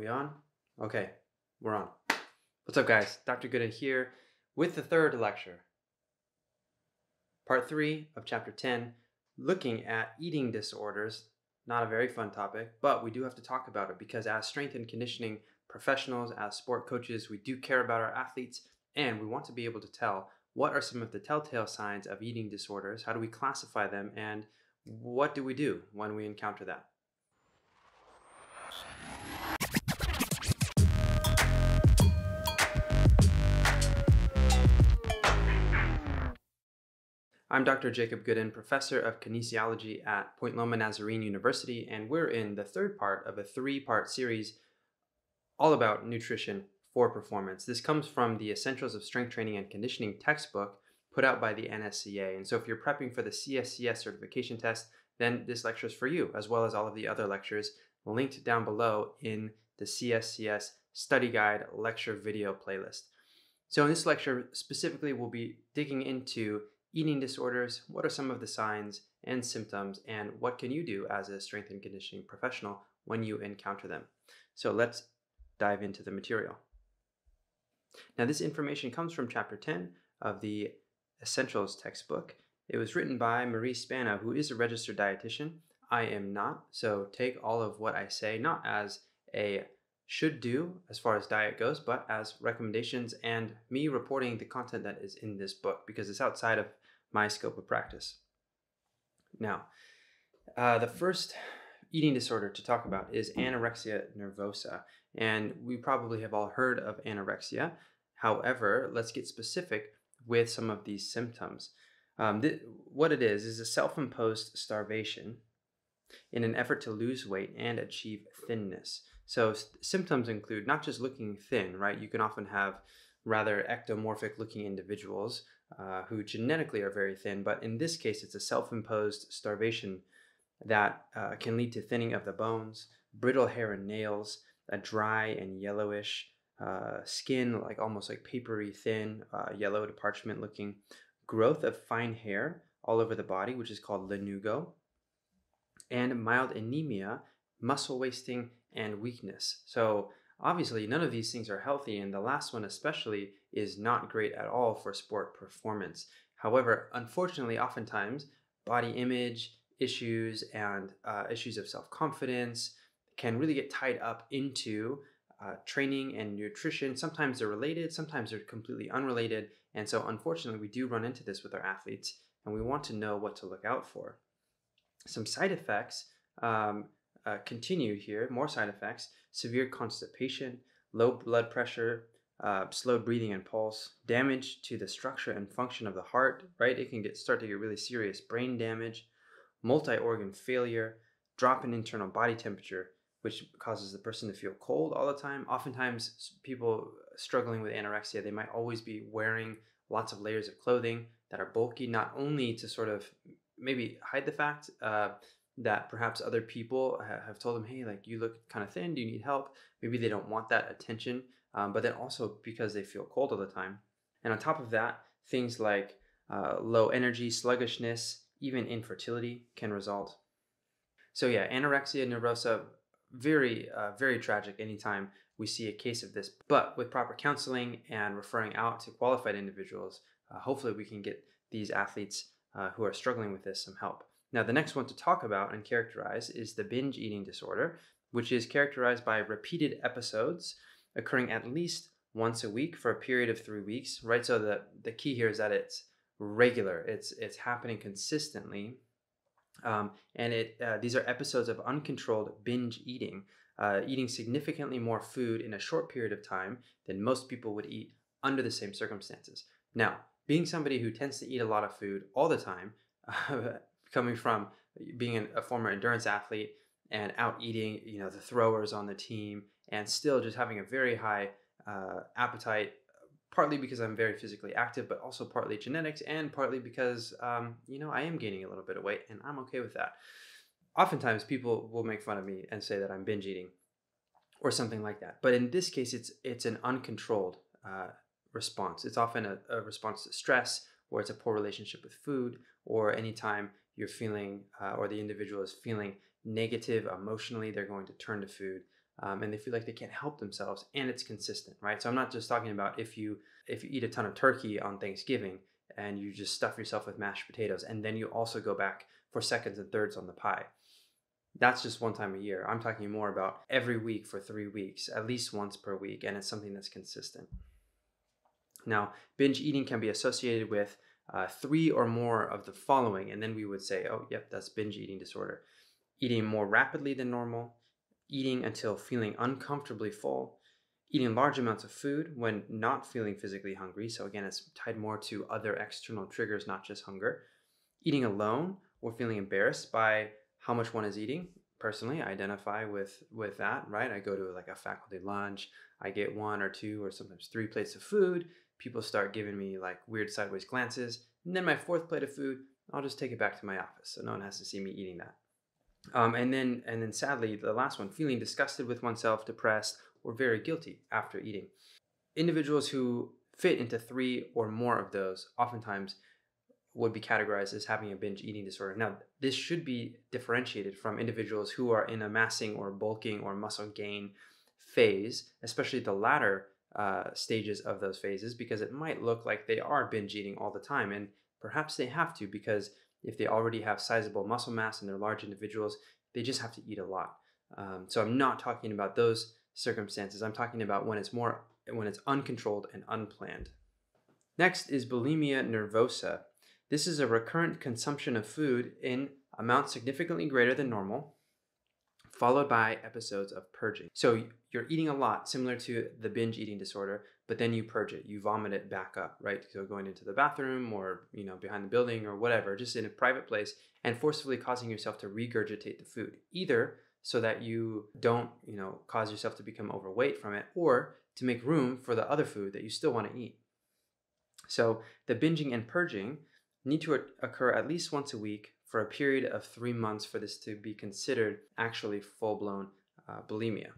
we on? Okay, we're on. What's up, guys? Dr. Goodin here with the third lecture, part three of chapter 10, looking at eating disorders. Not a very fun topic, but we do have to talk about it because, as strength and conditioning professionals, as sport coaches, we do care about our athletes and we want to be able to tell what are some of the telltale signs of eating disorders, how do we classify them, and what do we do when we encounter that. I'm Dr. Jacob Goodin, professor of kinesiology at Point Loma Nazarene University, and we're in the third part of a three part series all about nutrition for performance. This comes from the Essentials of Strength Training and Conditioning textbook put out by the NSCA. And so if you're prepping for the CSCS certification test, then this lecture is for you, as well as all of the other lectures linked down below in the CSCS study guide lecture video playlist. So in this lecture specifically, we'll be digging into eating disorders, what are some of the signs and symptoms, and what can you do as a strength and conditioning professional when you encounter them. So let's dive into the material. Now, this information comes from chapter 10 of the Essentials textbook. It was written by Marie Spano, who is a registered dietitian. I am not, so take all of what I say not as a should do as far as diet goes, but as recommendations and me reporting the content that is in this book because it's outside of my scope of practice. Now, uh, the first eating disorder to talk about is anorexia nervosa, and we probably have all heard of anorexia. However, let's get specific with some of these symptoms. Um, th- what it is is a self imposed starvation in an effort to lose weight and achieve thinness. So, symptoms include not just looking thin, right? You can often have rather ectomorphic looking individuals uh, who genetically are very thin, but in this case, it's a self imposed starvation that uh, can lead to thinning of the bones, brittle hair and nails, a dry and yellowish uh, skin, like almost like papery thin, uh, yellow to parchment looking, growth of fine hair all over the body, which is called lanugo, and mild anemia, muscle wasting, and weakness. So Obviously, none of these things are healthy, and the last one, especially, is not great at all for sport performance. However, unfortunately, oftentimes, body image issues and uh, issues of self confidence can really get tied up into uh, training and nutrition. Sometimes they're related, sometimes they're completely unrelated. And so, unfortunately, we do run into this with our athletes, and we want to know what to look out for. Some side effects um, uh, continue here, more side effects severe constipation, low blood pressure, uh, slowed breathing and pulse, damage to the structure and function of the heart, right? It can get start to get really serious brain damage, multi-organ failure, drop in internal body temperature, which causes the person to feel cold all the time. Oftentimes, people struggling with anorexia, they might always be wearing lots of layers of clothing that are bulky, not only to sort of maybe hide the fact, uh, that perhaps other people have told them, hey, like you look kind of thin, do you need help? Maybe they don't want that attention, um, but then also because they feel cold all the time. And on top of that, things like uh, low energy, sluggishness, even infertility can result. So, yeah, anorexia nervosa, very, uh, very tragic anytime we see a case of this. But with proper counseling and referring out to qualified individuals, uh, hopefully we can get these athletes uh, who are struggling with this some help. Now, the next one to talk about and characterize is the binge eating disorder, which is characterized by repeated episodes occurring at least once a week for a period of three weeks, right? So the, the key here is that it's regular, it's, it's happening consistently. Um, and it, uh, these are episodes of uncontrolled binge eating, uh, eating significantly more food in a short period of time than most people would eat under the same circumstances. Now, being somebody who tends to eat a lot of food all the time, coming from being a former endurance athlete and out eating, you know, the throwers on the team, and still just having a very high uh, appetite. Partly because I'm very physically active, but also partly genetics, and partly because um, you know I am gaining a little bit of weight, and I'm okay with that. Oftentimes, people will make fun of me and say that I'm binge eating, or something like that. But in this case, it's it's an uncontrolled uh, response. It's often a, a response to stress, or it's a poor relationship with food, or anytime you're feeling uh, or the individual is feeling negative emotionally, they're going to turn to food. um, and they feel like they can't help themselves and it's consistent right so i'm not just talking about if you if you eat a ton of turkey on thanksgiving and you just stuff yourself with mashed potatoes and then you also go back for seconds and thirds on the pie that's just one time a year i'm talking more about every week for three weeks at least once per week and it's something that's consistent now binge eating can be associated with uh, three or more of the following and then we would say oh yep that's binge eating disorder eating more rapidly than normal eating until feeling uncomfortably full, eating large amounts of food when not feeling physically hungry. So, again, it's tied more to other external triggers, not just hunger. Eating alone or feeling embarrassed by how much one is eating. Personally, I identify with with that, right? I go to like a faculty lunch, I get one or two or sometimes three plates of food. People start giving me like weird sideways glances. And then my fourth plate of food, I'll just take it back to my office so no one has to see me eating that. Um, and then, and then sadly, the last one, feeling disgusted with oneself, depressed, or very guilty after eating. Individuals who fit into three or more of those oftentimes would be categorized as having a binge eating disorder. Now, this should be differentiated from individuals who are in a massing or bulking or muscle gain phase, especially the latter uh, stages of those phases, because it might look like they are binge eating all the time. And perhaps they have to because if they already have sizable muscle mass and they're large individuals, they just have to eat a lot. Um, so I'm not talking about those circumstances. I'm talking about when it's more when it's uncontrolled and unplanned. Next is bulimia nervosa. This is a recurrent consumption of food in amounts significantly greater than normal, followed by episodes of purging. So you're eating a lot, similar to the binge eating disorder, but then you purge it. You vomit it back up right? So going into the bathroom or you know behind the building or whatever just in a private place and forcefully causing yourself to regurgitate the food either so that you don't you know cause yourself to become overweight from it or to make room for the other food that you still want to eat. So the binging and purging need to occur at least once a week for a period of three months for this to be considered actually full-blown uh, bulimia.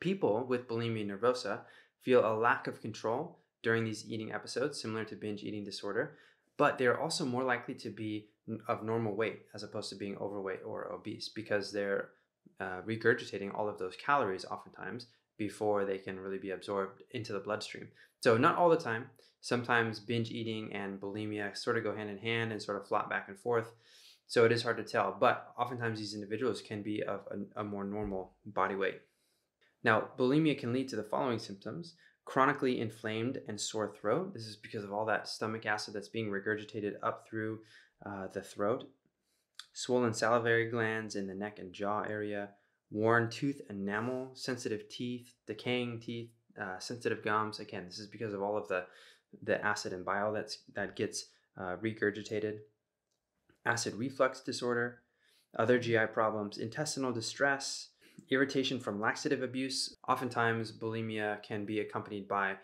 People with bulimia nervosa feel a lack of control during these eating episodes, similar to binge eating disorder, but they're also more likely to be of normal weight as opposed to being overweight or obese because they're uh, regurgitating all of those calories oftentimes before they can really be absorbed into the bloodstream. So, not all the time. Sometimes binge eating and bulimia sort of go hand in hand and sort of flop back and forth. So, it is hard to tell, but oftentimes these individuals can be of a, a more normal body weight. Now, bulimia can lead to the following symptoms chronically inflamed and sore throat. This is because of all that stomach acid that's being regurgitated up through uh, the throat. Swollen salivary glands in the neck and jaw area, worn tooth enamel, sensitive teeth, decaying teeth, uh, sensitive gums. Again, this is because of all of the, the acid and bile that's, that gets uh, regurgitated. Acid reflux disorder, other GI problems, intestinal distress, irritation from laxative abuse. Oftentimes, bulimia can be accompanied by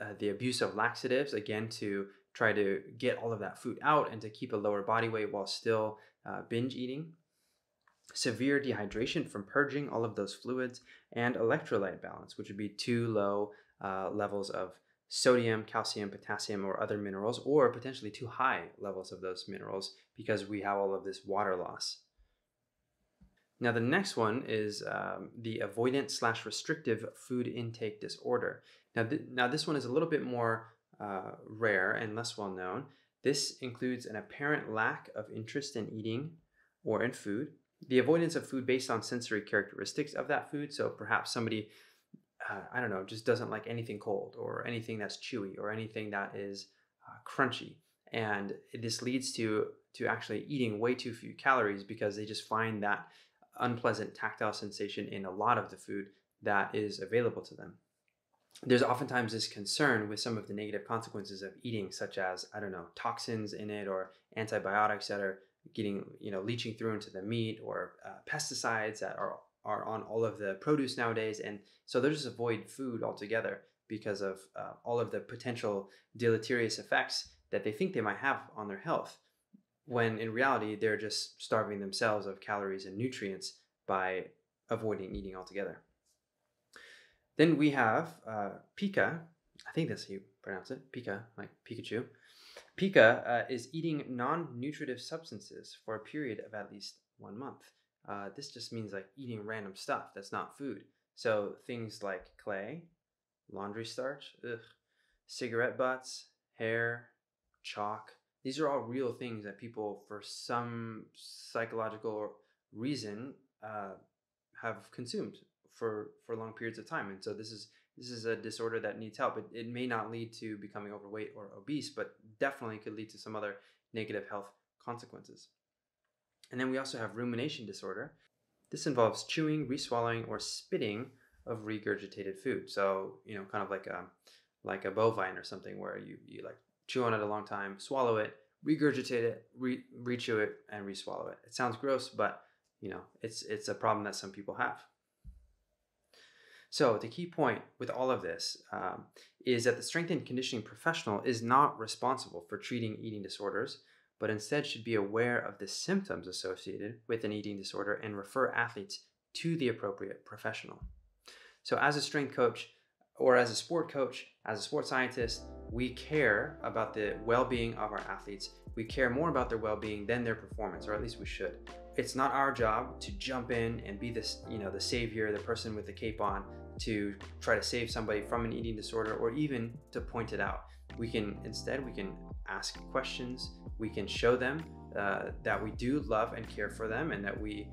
uh, the abuse of laxatives, again, to try to get all of that food out and to keep a lower body weight while still uh, binge eating. Severe dehydration from purging all of those fluids, and electrolyte balance, which would be too low uh, levels of sodium, calcium, potassium, or other minerals, or potentially too high levels of those minerals because we have all of this water loss. Now, the next one is um, the avoidant slash restrictive food intake disorder. Now, th- now this one is a little bit more uh, rare and less well known. This includes an apparent lack of interest in eating or in food, the avoidance of food based on sensory characteristics of that food. So perhaps somebody, uh, I don't know, just doesn't like anything cold or anything that's chewy or anything that is uh, crunchy. And this leads to to actually eating way too few calories because they just find that unpleasant tactile sensation in a lot of the food that is available to them. There's oftentimes this concern with some of the negative consequences of eating, such as, I don't know, toxins in it or antibiotics that are getting, you know, leaching through into the meat or uh, pesticides that are, are on all of the produce nowadays. And so they'll just avoid food altogether because of uh, all of the potential deleterious effects that they think they might have on their health when in reality they're just starving themselves of calories and nutrients by avoiding eating altogether. Then we have uh, pica. I think that's how you pronounce it. pika like Pikachu. Pica uh, is eating non nutritive substances for a period of at least one month. uh, this just means like eating random stuff that's not food. So things like clay, laundry starch, ugh, cigarette butts, hair, chalk. These are all real things that people, for some psychological reason, uh, have consumed for for long periods of time. And so this is this is a disorder that needs help. It, it may not lead to becoming overweight or obese, but definitely could lead to some other negative health consequences. And then we also have rumination disorder. This involves chewing, reswallowing, or spitting of regurgitated food. So, you know, kind of like a like a bovine or something where you, you like chew on it a long time, swallow it, regurgitate it, re, re-chew it, and re-swallow it. It sounds gross, but you know, it's it's a problem that some people have. So the key point with all of this um, is that the strength and conditioning professional is not responsible for treating eating disorders, but instead should be aware of the symptoms associated with an eating disorder and refer athletes to the appropriate professional. So as a strength coach or as a sport coach, as a sports scientist, we care about the well-being of our athletes. We care more about their well-being than their performance, or at least we should. It's not our job to jump in and be this, you know, the savior, the person with the cape on to try to save somebody from an eating disorder or even to point it out. We can instead we can ask questions. We can show them uh, that we do love and care for them, and that we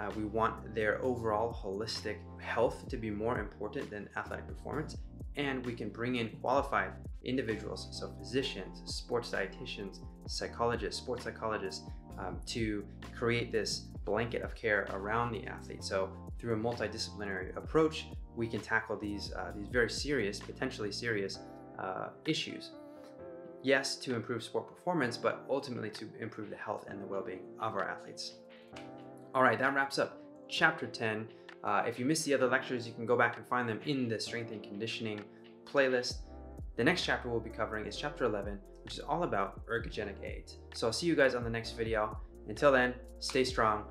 uh, we want their overall holistic health to be more important than athletic performance. And we can bring in qualified individuals, so physicians, sports dietitians, psychologists, sports psychologists, um, to create this blanket of care around the athlete. So through a multidisciplinary approach, we can tackle these uh, these very serious, potentially serious uh, issues. Yes, to improve sport performance, but ultimately to improve the health and the well-being of our athletes. All right, that wraps up chapter 10. Uh, if you missed the other lectures, you can go back and find them in the strength and conditioning playlist. The next chapter we'll be covering is chapter 11, which is all about ergogenic aids. So I'll see you guys on the next video. Until then, stay strong,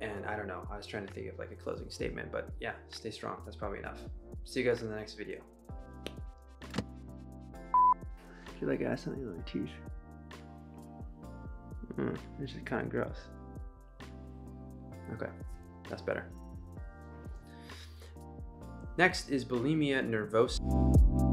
and I don't know, I was trying to think of like a closing statement, but yeah, stay strong. That's probably enough. See you guys in the next video. I feel like I have something on my teeth. Mm, it's just kind of gross. Okay, that's better. Next is bulimia nervosa.